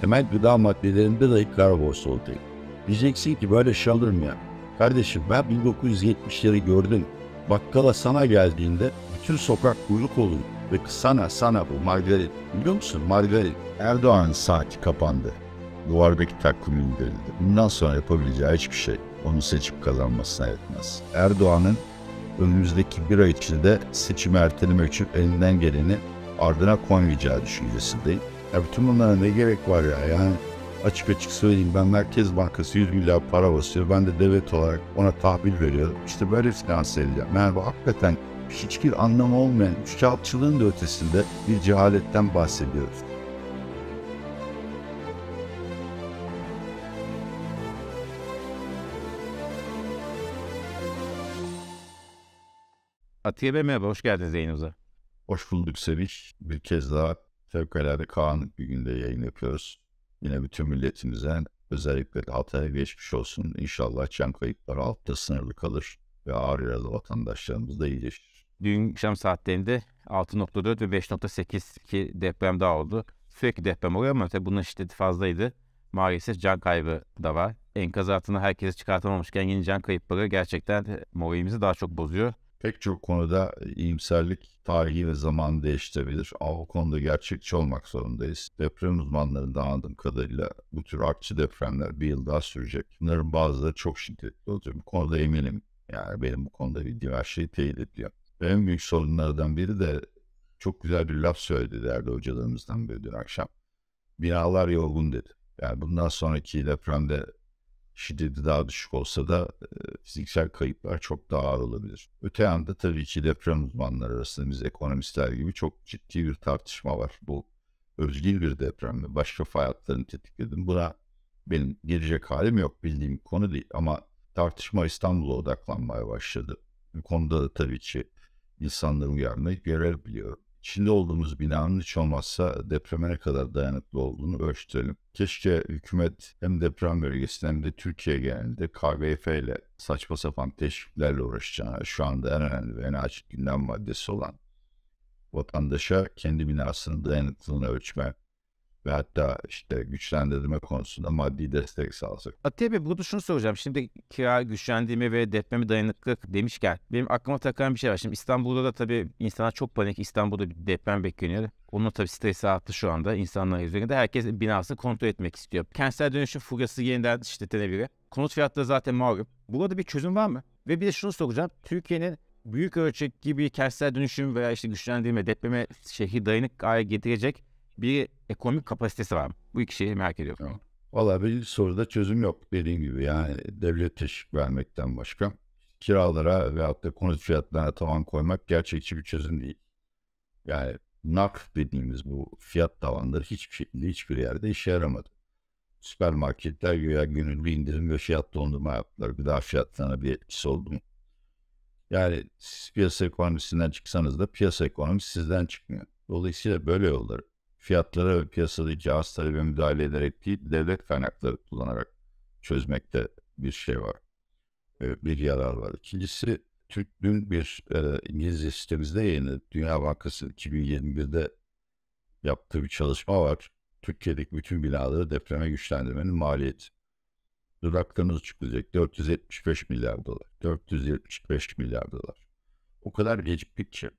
temel gıda maddelerinde dahi karbonhidrat. Diyeceksin ki böyle şey olur mu ya? Kardeşim ben 1970'leri gördüm. Bakkala sana geldiğinde bütün sokak kuyruk olur. Ve sana sana bu margarin. Biliyor musun margarin? Erdoğan'ın saati kapandı. Duvardaki takvim indirildi. Bundan sonra yapabileceği hiçbir şey onu seçip kazanmasına yetmez. Erdoğan'ın önümüzdeki bir ay içinde seçimi ertelemek için elinden geleni ardına koymayacağı düşüncesindeyim. Ya bütün bunlara ne gerek var ya? Yani açık açık söyleyeyim ben Merkez Bankası 100 milyar para basıyor. Ben de devlet olarak ona tahvil veriyorum. İşte böyle finanse edeceğim. Yani bu hakikaten hiçbir anlamı olmayan üçkağıtçılığın da ötesinde bir cehaletten bahsediyoruz. Atiye Bey merhaba, hoş geldiniz yayınımıza. Hoş bulduk Sevinç. Bir kez daha fevkalade karanlık bir günde yayın yapıyoruz. Yine bütün milletimize özellikle Hatay'a geçmiş olsun. İnşallah can kayıpları altta sınırlı kalır ve ağır yaralı vatandaşlarımız da iyileşir. Dün akşam saatlerinde 6.4 ve 5.8 iki deprem daha oldu. Sürekli deprem oluyor ama tabii bunun şiddeti fazlaydı. Maalesef can kaybı da var. Enkaz altına herkesi çıkartamamışken yeni can kayıpları gerçekten moralimizi daha çok bozuyor. Pek çok konuda iyimserlik tarihi ve zamanı değiştirebilir. Ama bu konuda gerçekçi olmak zorundayız. Deprem uzmanlarından anladığım kadarıyla bu tür artçı depremler bir yıl daha sürecek. Bunların bazıları çok şiddetli olacak. Bu konuda eminim. Yani benim bu konuda bildiğim her şeyi teyit ediyor. En büyük sorunlardan biri de çok güzel bir laf söyledi değerli hocalarımızdan biri dün akşam. Binalar yorgun dedi. Yani bundan sonraki depremde şiddeti daha düşük olsa da fiziksel kayıplar çok daha ağır olabilir. Öte yanda tabii ki deprem uzmanları arasında biz ekonomistler gibi çok ciddi bir tartışma var. Bu özgür bir deprem mi? Başka fay tetikledim. Buna benim girecek halim yok bildiğim konu değil ama tartışma İstanbul'a odaklanmaya başladı. Bu konuda da tabii ki insanları uyarmayı görev biliyorum. İçinde olduğumuz binanın hiç olmazsa depreme ne kadar dayanıklı olduğunu ölçtürelim. Keşke hükümet hem deprem bölgesinde hem de Türkiye genelinde KGF ile saçma sapan teşviklerle uğraşacağına şu anda en önemli ve en açık gündem maddesi olan vatandaşa kendi binasının dayanıklılığını ölçme ve hatta işte güçlendirme konusunda maddi destek sağlasak. Atiye Bey burada şunu soracağım. Şimdi kira güçlendirme ve depreme dayanıklılık demişken benim aklıma takılan bir şey var. Şimdi İstanbul'da da tabii insanlar çok panik. İstanbul'da bir deprem bekleniyor. Onun tabii stresi arttı şu anda insanlar üzerinde. Herkes binasını kontrol etmek istiyor. Kentsel dönüşüm furyası yeniden şiddetlenebilir. Konut fiyatları zaten malum. Burada bir çözüm var mı? Ve bir de şunu soracağım. Türkiye'nin büyük ölçek gibi kentsel dönüşüm veya işte güçlendirme, depreme şehri dayanık hale getirecek bir ekonomik kapasitesi var? Bu iki şeyi merak ediyorum. Yok. Valla bir soruda çözüm yok dediğim gibi yani devlet teşvik vermekten başka kiralara veyahut da konut fiyatlarına tavan koymak gerçekçi bir çözüm değil. Yani NAK dediğimiz bu fiyat tavanları hiçbir şekilde hiçbir yerde işe yaramadı. Süpermarketler güya gönüllü indirim ve fiyat dondurma yaptılar. Gıda fiyatlarına bir etkisi oldu mu? Yani siz piyasa ekonomisinden çıksanız da piyasa ekonomisi sizden çıkmıyor. Dolayısıyla böyle yolları fiyatlara ve piyasadaki arz talebe müdahale ederek değil, devlet kaynakları kullanarak çözmekte bir şey var. Ee, bir yarar var. İkincisi, Türk dün bir e, İngilizce sitemizde yayını Dünya Bankası 2021'de yaptığı bir çalışma var. Türkiye'deki bütün binaları depreme güçlendirmenin maliyeti. Dudaklarınız çıkacak 475 milyar dolar. 475 milyar dolar. O kadar geciktik ki.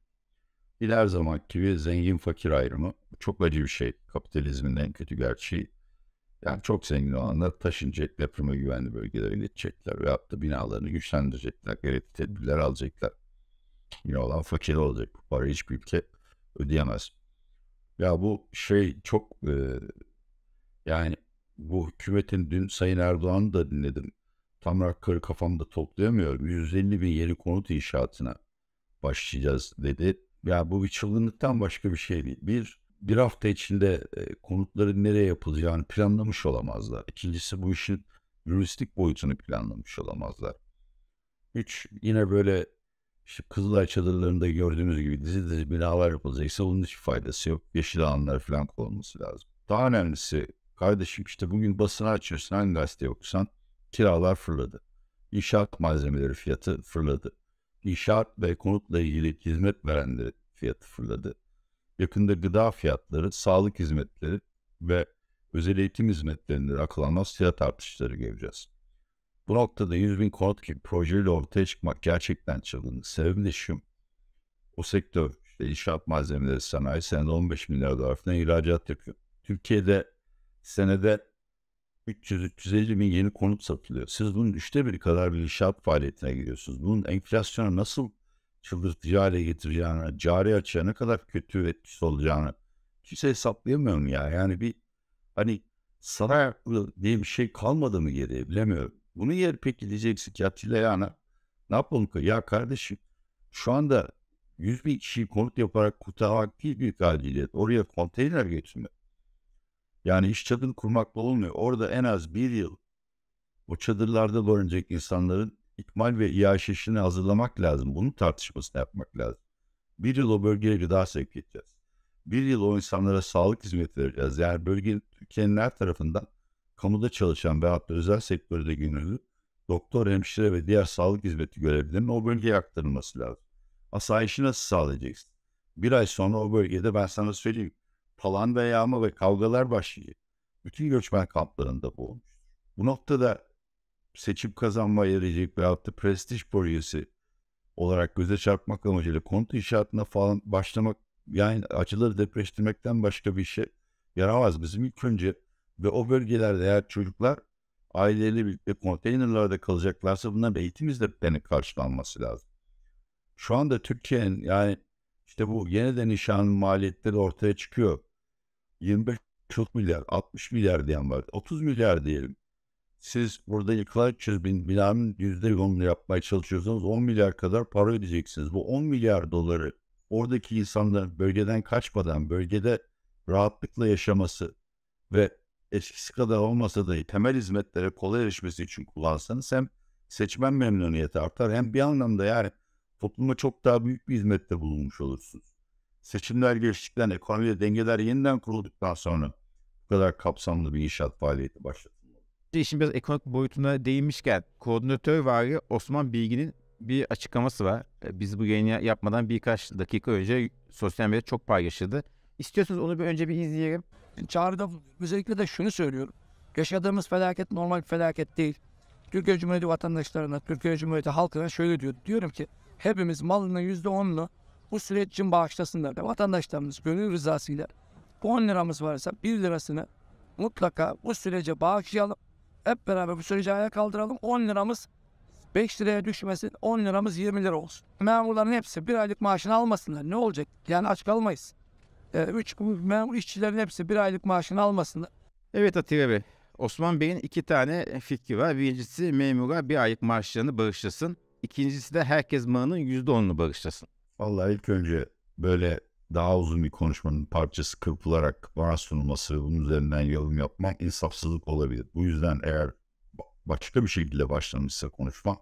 Bir her zaman gibi zengin fakir ayrımı çok acı bir şey. Kapitalizmin en kötü gerçeği. Yani çok zengin olanlar taşınacak, depreme güvenli bölgelere iletecekler veyahut da binalarını güçlendirecekler, gerekli tedbirler alacaklar. Yine olan fakir olacak. Bu parayı hiçbir ülke ödeyemez. Ya bu şey çok e, yani bu hükümetin dün Sayın Erdoğan'ı da dinledim. Tam rakamları kafamda toplayamıyorum. 150 bin yeni konut inşaatına başlayacağız dedi. Ya bu bir çılgınlıktan başka bir şey değil. Bir, bir hafta içinde e, konutların nereye yapılacağını planlamış olamazlar. İkincisi bu işin lojistik boyutunu planlamış olamazlar. Üç, yine böyle işte Kızılay çadırlarında gördüğümüz gibi dizi dizi binalar yapılacaksa bunun hiç faydası yok. Yeşil alanlar falan konulması lazım. Daha önemlisi kardeşim işte bugün basını açıyorsun hangi gazete okusan kiralar fırladı. İnşaat malzemeleri fiyatı fırladı. İnşaat ve konutla ilgili hizmet verenleri fiyatı fırladı. Yakında gıda fiyatları, sağlık hizmetleri ve özel eğitim hizmetlerinde akıl almaz fiyat artışları göreceğiz. Bu noktada 100 bin konut gibi projeyle ortaya çıkmak gerçekten çılgın. Sebebi de şu. O sektör, işte inşaat malzemeleri sanayi senede 15 milyar dolar falan ihracat yapıyor. Türkiye'de senede 300-350 bin yeni konut satılıyor. Siz bunun üçte biri kadar bir inşaat faaliyetine giriyorsunuz. Bunun enflasyona nasıl çıldırtıcı hale getireceğini, cari açığa ne kadar kötü etkisi olacağını kimse hesaplayamıyor mu ya? Yani bir hani sana diye bir şey kalmadı mı geriye bilemiyorum. Bunu yer peki diyeceksin ki Atilla yani ne yapalım ki? Ya kardeşim şu anda 100 bin kişiyi konut yaparak kurtarmak değil büyük aciliyet. Oraya konteyner getirmek. Yani iş çadır kurmakla olmuyor. Orada en az bir yıl o çadırlarda barınacak insanların ikmal ve iaşeşini hazırlamak lazım. Bunun tartışmasını yapmak lazım. Bir yıl o bölgeye gıda sevk edeceğiz. Bir yıl o insanlara sağlık hizmeti vereceğiz. Yani bölge Türkiye'nin her tarafından kamuda çalışan veyahut da özel sektörde gönüllü doktor, hemşire ve diğer sağlık hizmeti görevlilerinin o bölgeye aktarılması lazım. Asayişi nasıl sağlayacaksın? Bir ay sonra o bölgede ben sana söyleyeyim talan ve yağma ve kavgalar başlayacak. Bütün göçmen kamplarında bu olmuş. Bu noktada seçim kazanma yarayacak veyahut da prestij projesi olarak göze çarpmak amacıyla konut inşaatına falan başlamak yani acıları depreştirmekten başka bir şey yaramaz. Bizim ilk önce ve o bölgelerde eğer çocuklar aileleriyle birlikte konteynerlarda kalacaklarsa bunların eğitim hizmetlerinin karşılanması lazım. Şu anda Türkiye'nin yani işte bu yeniden inşanın maliyetleri ortaya çıkıyor. 25 milyar, 60 milyar diyen var. 30 milyar diyelim. Siz burada yıkılan 300 bin binanın %10'unu yapmaya çalışıyorsanız 10 milyar kadar para ödeyeceksiniz. Bu 10 milyar doları oradaki insanların bölgeden kaçmadan bölgede rahatlıkla yaşaması ve eskisi kadar olmasa da temel hizmetlere kolay erişmesi için kullansanız hem seçmen memnuniyeti artar hem bir anlamda yani topluma çok daha büyük bir hizmette bulunmuş olursunuz. Seçimler geçtikten, ekonomide dengeler yeniden kurulduktan sonra bu kadar kapsamlı bir inşaat faaliyeti başlatılmalı. İşin biraz ekonomik boyutuna değinmişken koordinatör vari Osman Bilgin'in bir açıklaması var. E, biz bu yayını yapmadan birkaç dakika önce sosyal medyada çok paylaşıldı. İstiyorsanız onu bir önce bir izleyelim. Çağrıda özellikle de şunu söylüyorum. Yaşadığımız felaket normal bir felaket değil. Türkiye Cumhuriyeti vatandaşlarına, Türkiye Cumhuriyeti halkına şöyle diyor. Diyorum ki hepimiz malının yüzde onunu bu süreç için bağışlasınlar. Ve vatandaşlarımız gönül rızasıyla 10 liramız varsa 1 lirasını mutlaka bu sürece bağışlayalım. Hep beraber bu süreci ayağa kaldıralım. 10 liramız 5 liraya düşmesin. 10 liramız 20 lira olsun. Memurların hepsi bir aylık maaşını almasınlar. Ne olacak? Yani aç kalmayız. 3 ee, memur işçilerin hepsi bir aylık maaşını almasınlar. Evet Atilla Bey. Osman Bey'in iki tane fikri var. Birincisi memura bir aylık maaşlarını bağışlasın. İkincisi de herkes malının %10'unu bağışlasın. Vallahi ilk önce böyle daha uzun bir konuşmanın parçası kırpılarak bana sunulması ve bunun üzerinden yorum yapmak insafsızlık olabilir. Bu yüzden eğer başka bir şekilde başlamışsa konuşma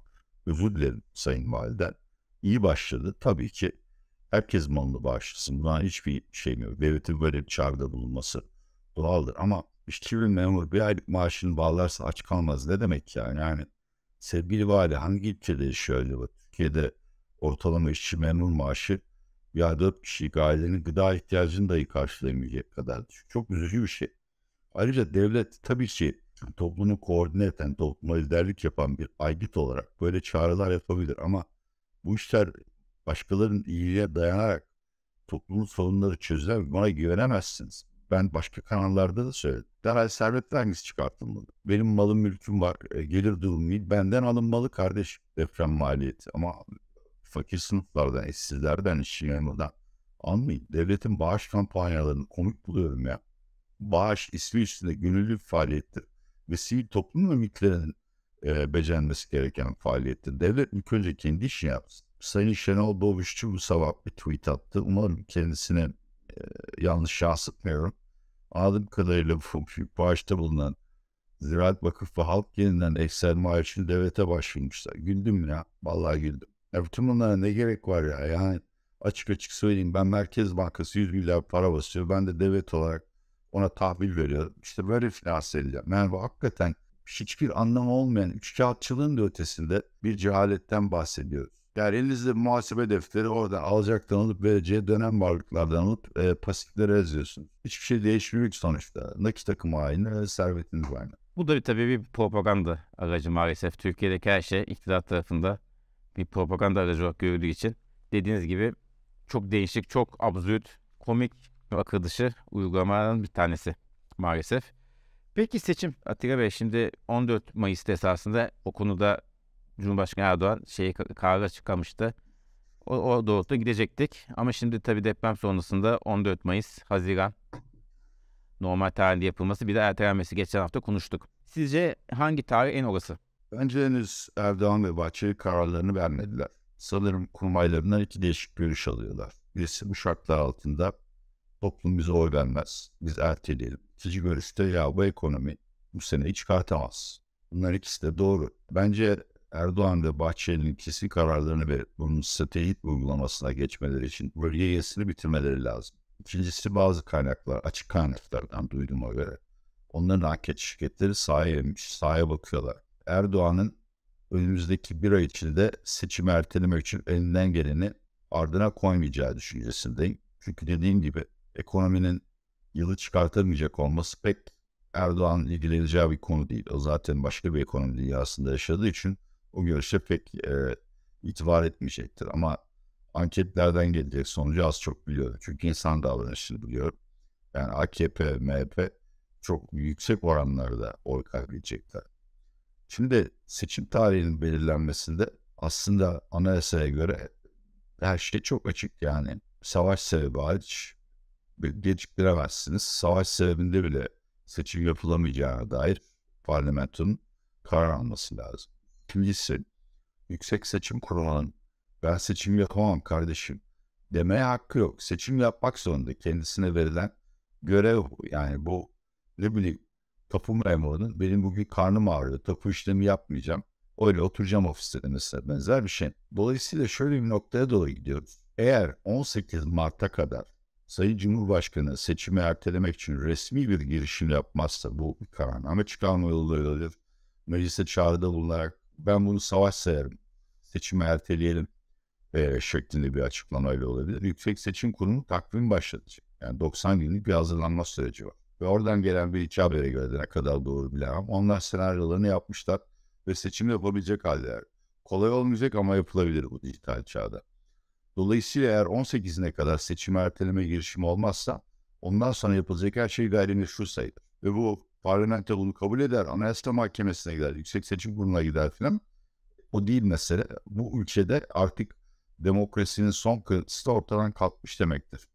özür dilerim Sayın Validen. İyi başladı. Tabii ki herkes malını bağışlasın. Buna hiçbir şey yok. Devletin böyle bir çağrıda bulunması doğaldır. Ama işçi bir memur bir aylık maaşını bağlarsa aç kalmaz. Ne demek yani? Yani sevgili vali hangi ülkede yaşıyor? Türkiye'de ortalama işçi memur maaşı ya dört kişilik ailenin gıda ihtiyacını dahi karşılayamayacak kadar düşük. Çok üzücü bir şey. Ayrıca devlet tabii ki toplumu koordine eden, topluma liderlik yapan bir aygıt olarak böyle çağrılar yapabilir ama bu işler başkalarının iyiliğe dayanarak toplumun sorunları çözer buna güvenemezsiniz. Ben başka kanallarda da söyledim. Derhal servet vergisi çıkartılmalı. Benim malım mülküm var, e, gelir durum değil. Benden alınmalı kardeş deprem maliyeti. Ama fakir sınıflardan, işsizlerden, işçi memurdan almayın. Devletin bağış kampanyalarını komik buluyorum ya. Bağış ismi üstünde gönüllü faaliyettir. Ve sivil toplum örgütlerinin e, becermesi gereken faaliyettir. Devlet ilk önce kendi işini yapsın. Sayın Şenol Doğuşçu bu sabah bir tweet attı. Umarım kendisine e, yanlış yansıtmıyorum. Anladığım kadarıyla bu bağışta bulunan Ziraat Vakıf ve Halk yeniden ekselma için devlete başvurmuşlar. Güldüm ya. Vallahi güldüm. Ya bütün bunlara ne gerek var ya? Yani açık açık söyleyeyim ben Merkez Bankası 100 milyar para basıyor. Ben de devlet olarak ona tahvil veriyorum. İşte böyle finanse edeceğim. Yani bu hakikaten hiçbir anlamı olmayan üç kağıtçılığın da ötesinde bir cehaletten bahsediyoruz. Yani elinizde muhasebe defteri oradan alacaktan alıp vereceği dönem varlıklardan alıp e, pasiflere yazıyorsun. Hiçbir şey değişmiyor ki sonuçta. Nakit akımı aynı, servetiniz aynı. Bu da bir, tabii bir propaganda aracı maalesef. Türkiye'deki her şey iktidar tarafında bir propaganda aracı olarak görüldüğü için dediğiniz gibi çok değişik, çok absürt, komik, akıl dışı uygulamaların bir tanesi maalesef. Peki seçim Atilla Bey şimdi 14 Mayıs'ta esasında o konuda Cumhurbaşkanı Erdoğan şeyi kararı çıkarmıştı. O, o doğrultuda gidecektik. Ama şimdi tabii deprem sonrasında 14 Mayıs, Haziran normal tarihinde yapılması bir de ertelenmesi geçen hafta konuştuk. Sizce hangi tarih en olası? Bence henüz Erdoğan ve Bahçeli kararlarını vermediler. Sanırım kurmaylarından iki değişik görüş alıyorlar. Birisi bu şartlar altında toplum bize oy vermez. Biz erteleyelim. İkinci görüşte ya bu ekonomi bu sene hiç çıkartamaz. Bunlar ikisi de doğru. Bence Erdoğan ve Bahçeli'nin kesin kararlarını verip bunun stratejik uygulamasına geçmeleri için bölge bitirmeleri lazım. İkincisi bazı kaynaklar, açık kaynaklardan duyduğuma göre onların anket şirketleri sahaya sahaya bakıyorlar. Erdoğan'ın önümüzdeki bir ay içinde seçimi ertelemek için elinden geleni ardına koymayacağı düşüncesindeyim. Çünkü dediğim gibi ekonominin yılı çıkartamayacak olması pek Erdoğan'ın ilgileneceği bir konu değil. O zaten başka bir ekonomi dünyasında yaşadığı için o görüşe pek e, itibar etmeyecektir. Ama anketlerden gelecek sonucu az çok biliyorum. Çünkü insan davranışını biliyorum. Yani AKP, MHP çok yüksek oranlarda oy kaybedecekler. Şimdi seçim tarihinin belirlenmesinde aslında anayasaya göre her şey çok açık yani. Savaş sebebi hariç geciktiremezsiniz. Savaş sebebinde bile seçim yapılamayacağına dair parlamentonun karar alması lazım. İkincisi, Yüksek Seçim Kurulu'nun ben seçim yapamam kardeşim demeye hakkı yok. Seçim yapmak zorunda. Kendisine verilen görev bu. Yani bu ne bileyim tapu memurunun benim bugün karnım ağrıyor. Tapu işlemi yapmayacağım. Öyle oturacağım ofiste demesine benzer bir şey. Dolayısıyla şöyle bir noktaya doğru gidiyoruz. Eğer 18 Mart'a kadar Sayın Cumhurbaşkanı seçimi ertelemek için resmi bir girişim yapmazsa bu kararname çıkarma yollarıdır. Meclise çağrıda bulunarak ben bunu savaş sayarım. Seçimi erteleyelim e, şeklinde bir açıklamayla olabilir. Yüksek Seçim Kurulu takvim başlatacak. Yani 90 günlük bir hazırlanma süreci var. Ve oradan gelen bir iki habere göre ne kadar doğru bilemem. Onlar senaryolarını yapmışlar ve seçim yapabilecek haldeler. Kolay olmayacak ama yapılabilir bu dijital çağda. Dolayısıyla eğer 18'ine kadar seçim erteleme girişimi olmazsa ondan sonra yapılacak her şey gayrimeşru sayılır. Ve bu parlamento bunu kabul eder, anayasa mahkemesine gider, yüksek seçim kuruluna gider filan. O değil mesele. Bu ülkede artık demokrasinin son kırıntısı ortadan kalkmış demektir.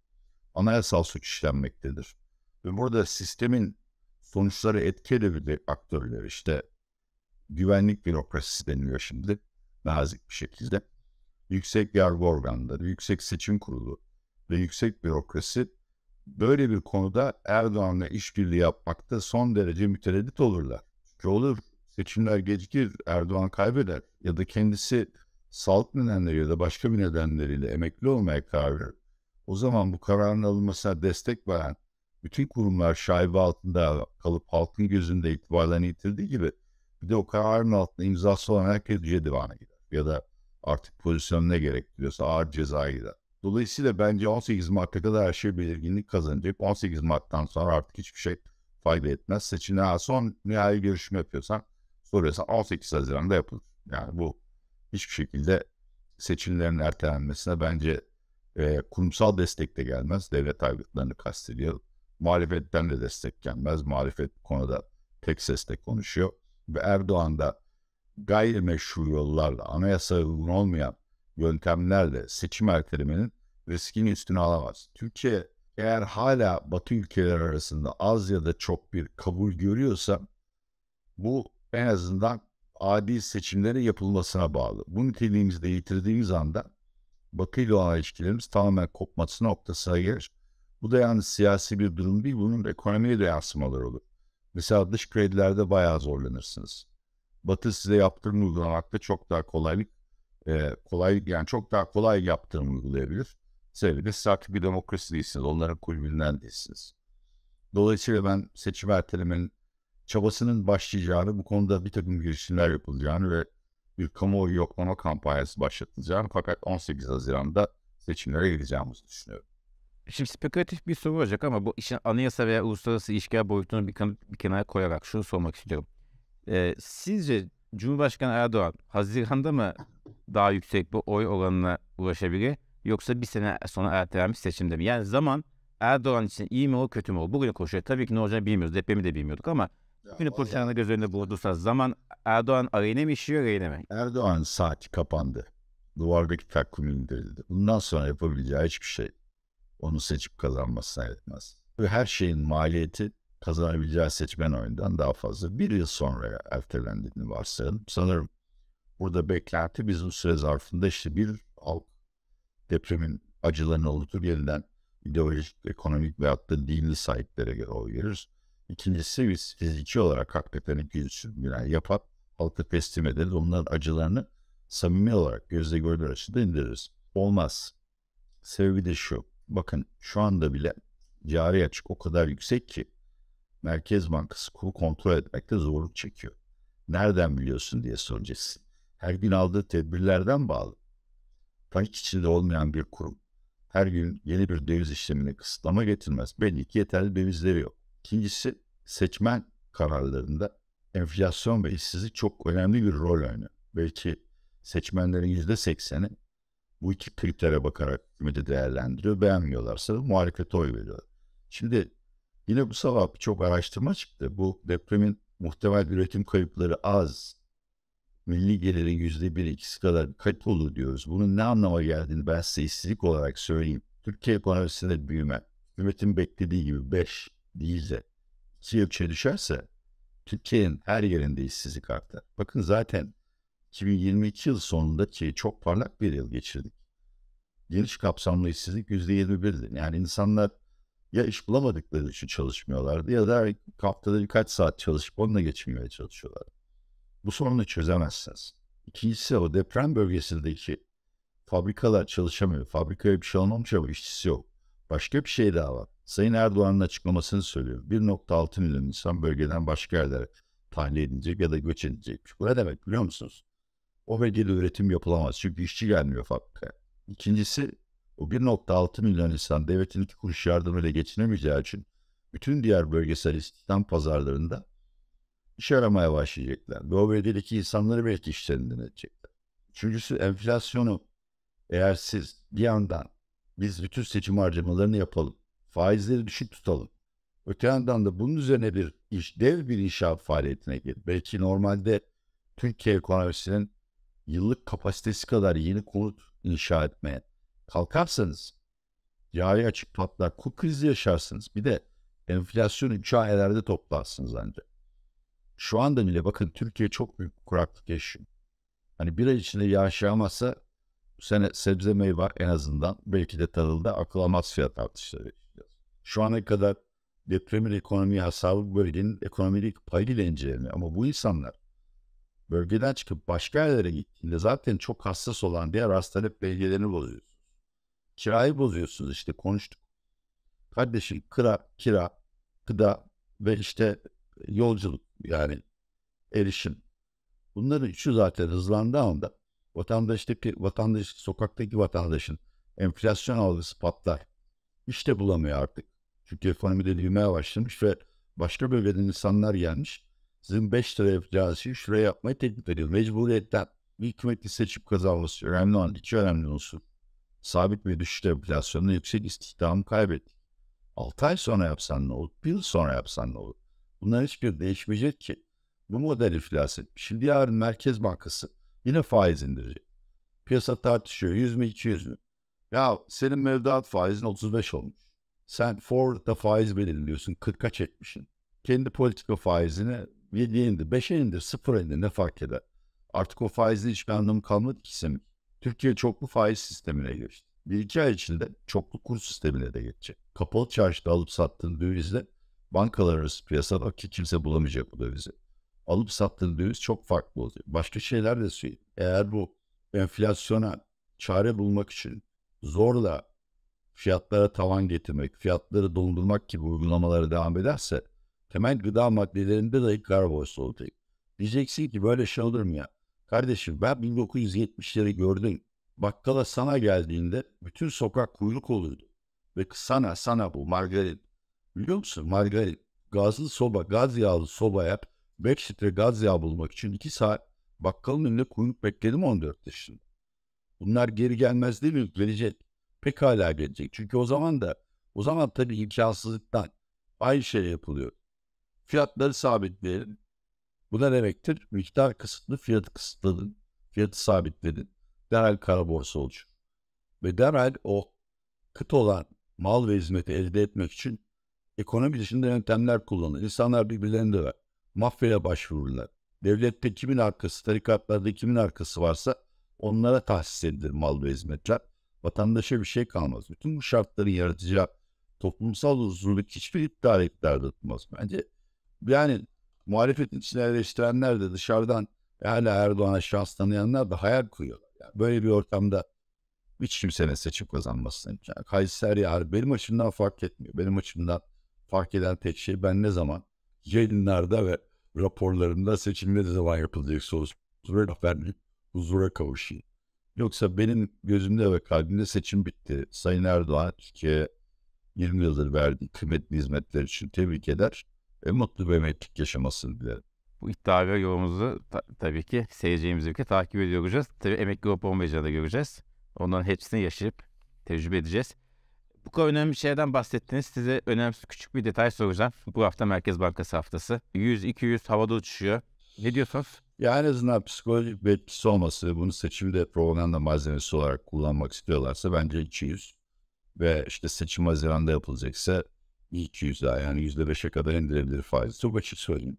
Anayasal suç işlenmektedir. Ve burada sistemin sonuçları etki edebilecek aktörler işte güvenlik bürokrasisi deniliyor şimdi nazik bir şekilde. Yüksek yargı organları, yüksek seçim kurulu ve yüksek bürokrasi böyle bir konuda Erdoğan'la işbirliği yapmakta son derece mütereddit olurlar. Çünkü olur seçimler gecikir, Erdoğan kaybeder ya da kendisi sağlık nedenleri ya da başka bir nedenleriyle emekli olmaya karar verir. O zaman bu kararın alınmasına destek veren bütün kurumlar şaibe altında kalıp halkın gözünde itibarlarını yitirdiği gibi bir de o kararın altında imzası olan herkes divana gider. Ya da artık pozisyon ne gerektiriyorsa ağır ceza gider. Dolayısıyla bence 18 Mart'a kadar her şey belirginlik kazanacak. 18 Mart'tan sonra artık hiçbir şey fayda etmez. Seçimler son nihai görüşme yapıyorsan soruyorsan 18 Haziran'da yapılır. Yani bu hiçbir şekilde seçimlerin ertelenmesine bence e, kurumsal destek de gelmez. Devlet aygıtlarını kastediyor. Muhalefetten de destek gelmez. Muhalefet konuda tek sesle konuşuyor. Ve Erdoğan da gayrimeşru yollarla, anayasa uygun olmayan yöntemlerle seçim ertelemenin riskini üstüne alamaz. Türkiye eğer hala Batı ülkeler arasında az ya da çok bir kabul görüyorsa bu en azından adil seçimlerin yapılmasına bağlı. Bu niteliğimizde yitirdiğimiz anda Batı ile olan ilişkilerimiz tamamen kopması noktasına gelir. Bu da yani siyasi bir durum değil, bunun ekonomiye de yansımaları olur. Mesela dış kredilerde bayağı zorlanırsınız. Batı size yaptırım uygulamakta çok daha kolaylık, e, kolay yani çok daha kolay yaptırım uygulayabilir. Sebebi siz artık bir demokrasi değilsiniz, onların kulübünden değilsiniz. Dolayısıyla ben seçim ertelemenin çabasının başlayacağını, bu konuda bir takım girişimler yapılacağını ve bir kamuoyu yoklama kampanyası başlatılacağım. Fakat 18 Haziran'da seçimlere gideceğimizi düşünüyorum. Şimdi spekülatif bir soru olacak ama bu işin anayasa veya uluslararası ilişkiler boyutunu bir, kan- bir kenara koyarak şunu sormak istiyorum. Ee, sizce Cumhurbaşkanı Erdoğan Haziran'da mı daha yüksek bir oy oranına ulaşabilir yoksa bir sene sonra ertelenmiş seçimde mi? Yani zaman Erdoğan için iyi mi olur kötü mü olur? Bugünün koşulları tabii ki ne olacağını bilmiyoruz. Depremi de bilmiyorduk ama bugünün koşullarını göz önünde bulundursa zaman Erdoğan aleyhine mi işiyor aleyhine mi? Erdoğan saati kapandı. Duvardaki takvim indirildi. Bundan sonra yapabileceği hiçbir şey onu seçip kazanmasına yetmez. Ve her şeyin maliyeti kazanabileceği seçmen oyundan daha fazla. Bir yıl sonra ertelendiğini varsayalım. Sanırım burada beklenti bizim süre zarfında işte bir halk depremin acılarını unutur yeniden ideolojik, ekonomik veyahut da dini sahiplere göre oy veririz. İkincisi biz fiziki olarak hakikaten iki yüz yani yapıp halka teslim ederiz. Onların acılarını samimi olarak gözle görülür açıda indiririz. Olmaz. Sebebi de şu. Bakın şu anda bile cari açık o kadar yüksek ki Merkez Bankası kuru kontrol etmekte zorluk çekiyor. Nereden biliyorsun diye soracaksın. Her gün aldığı tedbirlerden bağlı. Panik içinde olmayan bir kurum her gün yeni bir döviz işlemine kısıtlama getirmez. Belli ki yeterli dövizleri yok. İkincisi seçmen kararlarında enflasyon ve işsizlik çok önemli bir rol oynuyor. Belki seçmenlerin yüzde sekseni bu iki kritere bakarak hükümeti değerlendiriyor. Beğenmiyorlarsa muhalefete oy veriyorlar. Şimdi yine bu sabah çok araştırma çıktı. Bu depremin muhtemel üretim kayıpları az. Milli gelirin yüzde bir ikisi kadar kayıp olur diyoruz. Bunun ne anlama geldiğini ben size işsizlik olarak söyleyeyim. Türkiye ekonomisinde büyüme, hükümetin beklediği gibi 5 değil de 2 ölçüye düşerse Türkiye'nin her yerinde işsizlik artar. Bakın zaten 2022 yıl sonundaki çok parlak bir yıl geçirdik. Geniş kapsamlı işsizlik %21'di. Yani insanlar ya iş bulamadıkları için çalışmıyorlardı ya da haftada birkaç saat çalışıp onunla geçinmeye çalışıyorlar. Bu sorunu çözemezsiniz. İkincisi o deprem bölgesindeki fabrikalar çalışamıyor. Fabrikaya bir şey olmamış ama işçisi yok. Başka bir şey daha var. Sayın Erdoğan'ın açıklamasını söylüyor. 1.6 milyon insan bölgeden başka yerlere tahliye edilecek ya da göç edilecekmiş. Bu ne demek biliyor musunuz? O bölgede üretim yapılamaz çünkü işçi gelmiyor fabrikaya. İkincisi o 1.6 milyon insan devletin iki kuruş yardımıyla geçinemeyeceği için bütün diğer bölgesel istihdam pazarlarında iş aramaya başlayacaklar. Ve o bölgedeki insanları belki işlerinden edecekler. Üçüncüsü enflasyonu eğer siz bir yandan biz bütün seçim harcamalarını yapalım, faizleri düşük tutalım. Öte yandan da bunun üzerine bir iş, dev bir inşaat faaliyetine gir. Belki normalde Türkiye ekonomisinin yıllık kapasitesi kadar yeni konut inşa etmeye kalkarsanız cari açık patlar, kur krizi yaşarsınız. Bir de enflasyonu 3 aylarda toplarsınız ancak. Şu anda bile bakın Türkiye çok büyük kuraklık yaşıyor. Hani bir ay içinde yağış yağmazsa bu sene sebze meyve en azından belki de tarılda akıl almaz fiyat artışları yaşayacağız. Şu ana kadar depremin ekonomiye hasarlı bölgenin ekonomik payıyla inceleniyor. Ama bu insanlar bölgeden çıkıp başka yerlere gittiğinde zaten çok hassas olan diğer hastalık belgelerini bozuyorsunuz. Kirayı bozuyorsunuz işte konuştuk. Kardeşim kira, kira, gıda ve işte yolculuk yani erişim. Bunların üçü zaten hızlandığı anda vatandaştaki, vatandaş, sokaktaki vatandaşın enflasyon algısı patlar. İşte bulamıyor artık. Çünkü ekonomide büyümeye başlamış ve başka bölgeden insanlar gelmiş. Sizin 5 lira yapacağınız şeyi şuraya yapmayı teklif ediyor. Mecburiyetten bir hükümeti seçip kazanması önemli olan iki önemli unsur. Sabit ve düşük enflasyonla yüksek istihdamı kaybettik. 6 ay sonra yapsan ne olur? Bir yıl sonra yapsan ne olur? Bunların hiçbir değişmeyecek ki. Bu model iflas etmiş. Şimdi yarın Merkez Bankası yine faiz indirecek. Piyasa tartışıyor. 100 mü 200 mü? Ya senin mevduat faizin 35 olmuş. Sen forward'da faiz belirliyorsun. 40'a çekmişsin. Kendi politika faizini 7'ye indir, 5'e indir, 0'a indir ne fark eder? Artık o faizin hiçbir anlamı kalmadı ki senin. Türkiye çoklu faiz sistemine geçti. Bir iki ay içinde çoklu kur sistemine de geçecek. Kapalı çarşıda alıp sattığın dövizle bankalar arası piyasada ki kimse bulamayacak bu dövizi. Alıp sattığın döviz çok farklı olacak. Başka şeyler de söyleyeyim. Eğer bu enflasyona çare bulmak için zorla fiyatlara tavan getirmek, fiyatları dondurmak gibi uygulamalara devam ederse temel gıda maddelerinde dahi kar borsası olacak. Diyeceksin ki böyle şey olur mu ya? Kardeşim ben 1970'leri gördüm. Bakkala sana geldiğinde bütün sokak kuyruk oluyordu. Ve sana sana bu margarin. Biliyor musun margarin? Gazlı soba, gaz yağlı sobaya 5 litre gaz yağı bulmak için 2 saat bakkalın önünde kuyruk bekledim 14 yaşında. Bunlar geri gelmez değil mi? Gelecek. Pekala gelecek. Çünkü o zaman da o zaman tabii imkansızlıktan aynı şey yapılıyor. Fiyatları sabitleyelim. Bu ne demektir? Miktar kısıtlı, fiyatı kısıtladın. Fiyatı sabitledin. Derhal kara borsa olacak. Ve derhal o kıt olan mal ve hizmeti elde etmek için ekonomi dışında yöntemler kullanır. İnsanlar birbirlerini döver. Mafyaya başvururlar. Devlette kimin arkası, tarikatlarda kimin arkası varsa onlara tahsis edilir mal ve hizmetler. Vatandaşa bir şey kalmaz. Bütün bu şartların yaratacağı toplumsal huzurluk hiçbir iktidar iktidar tutmaz. Bence yani muhalefetin içine eleştirenler de dışarıdan e, hala Erdoğan'a şans tanıyanlar da hayal kuruyorlar. Yani böyle bir ortamda hiç kimsenin seçim kazanmasını yani Kayseri yani benim açımdan fark etmiyor. Benim açımdan fark eden tek şey ben ne zaman yayınlarda ve raporlarında seçim ne zaman yapılacak sorusuna vermeyip huzura kavuşayım. Yoksa benim gözümde ve kalbimde seçim bitti. Sayın Erdoğan Türkiye'ye 20 yıldır verdiği kıymetli hizmetler için tebrik eder ve mutlu bir emeklilik yaşamasını dilerim. Bu iddia ve yorumumuzu ta- tabii ki seyircilerimiz birlikte takip ediyor olacağız. Tabii emekli olup olmayacağını da göreceğiz. Onların hepsini yaşayıp tecrübe edeceğiz. Bu kadar önemli şeyden bahsettiniz. Size önemli küçük bir detay soracağım. Bu hafta Merkez Bankası haftası. 100-200 havada uçuşuyor. Ne diyorsunuz? Ya en azından psikolojik bir etkisi olması bunu seçimde propaganda malzemesi olarak kullanmak istiyorlarsa bence 200. Ve işte seçim Haziran'da yapılacaksa 200 daha yani %5'e kadar indirebilir faiz. Çok açık söyleyeyim.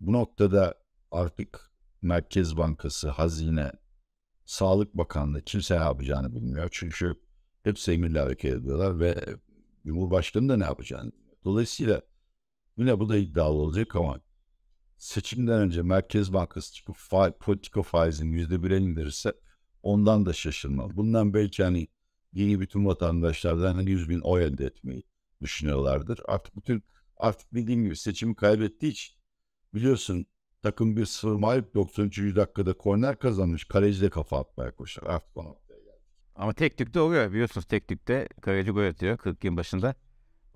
Bu noktada artık Merkez Bankası, Hazine, Sağlık Bakanlığı kimse ne yapacağını bilmiyor. Çünkü hepsi emirle hareket ediyorlar ve Cumhurbaşkanı da ne yapacağını. Dolayısıyla yine bu da iddialı olacak ama seçimden önce Merkez Bankası çıkıp fa politika faizini yüzde bire indirirse ondan da şaşırmam. Bundan belki hani yeni bütün vatandaşlardan hani 100 bin oy elde etmeyi düşünüyorlardır. Artık bütün artık dediğim gibi seçimi kaybettiği için biliyorsun takım bir sıfır mağlup 93. dakikada korner kazanmış. Kaleci de kafa atmaya koşar. Artık o noktaya geldi. Ama tek tükte oluyor. Biliyorsunuz tek tükte kaleci gol atıyor 40 yıl başında.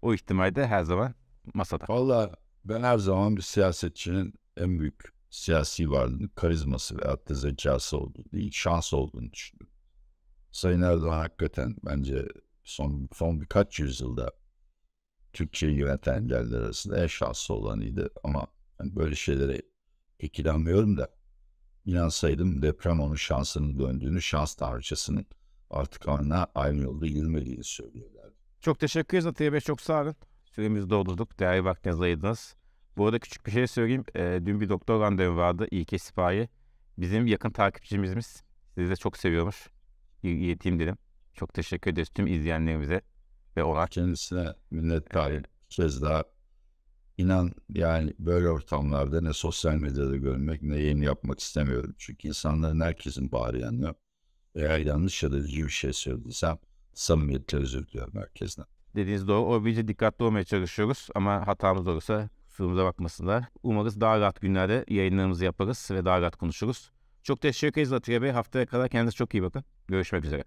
O ihtimal de her zaman masada. Valla ben her zaman bir siyasetçinin en büyük siyasi varlığının karizması ve hatta zekası olduğunu değil, şans olduğunu düşünüyorum. Sayın Erdoğan hakikaten bence son, son birkaç yüzyılda Türkiye'yi yöneten yerler arasında en şanslı olanıydı. Ama hani böyle şeylere pek inanmıyorum da inansaydım deprem onun şansının döndüğünü, şans tanrıçasının artık onunla aynı yolda yürümediğini söylüyorlar. Çok teşekkür ederiz Atiye Bey. Çok sağ olun. Süremizi doldurduk. Değerli vaktinizi ayırdınız. Bu arada küçük bir şey söyleyeyim. Ee, dün bir doktor randevu vardı. İlke Sipahi. Bizim yakın takipçimizimiz. Sizi de çok seviyormuş. İl- İleteyim dedim. Çok teşekkür ederiz tüm izleyenlerimize ve ona. Kendisine minnettarım. Kez daha inan yani böyle ortamlarda ne sosyal medyada görmek ne yayın yapmak istemiyorum. Çünkü insanların herkesin bağrı yanıyor. Eğer yanlış ya da üzücü bir şey söylediysem samimiyetle özür diliyorum herkesten. Dediğiniz doğru. Olabildiğince dikkatli olmaya çalışıyoruz ama hatamız olursa kusurumuza bakmasınlar. Umarız daha rahat günlerde yayınlarımızı yaparız ve daha rahat konuşuruz. Çok teşekkür ederiz Atiye Bey. Haftaya kadar kendinize çok iyi bakın. Görüşmek üzere.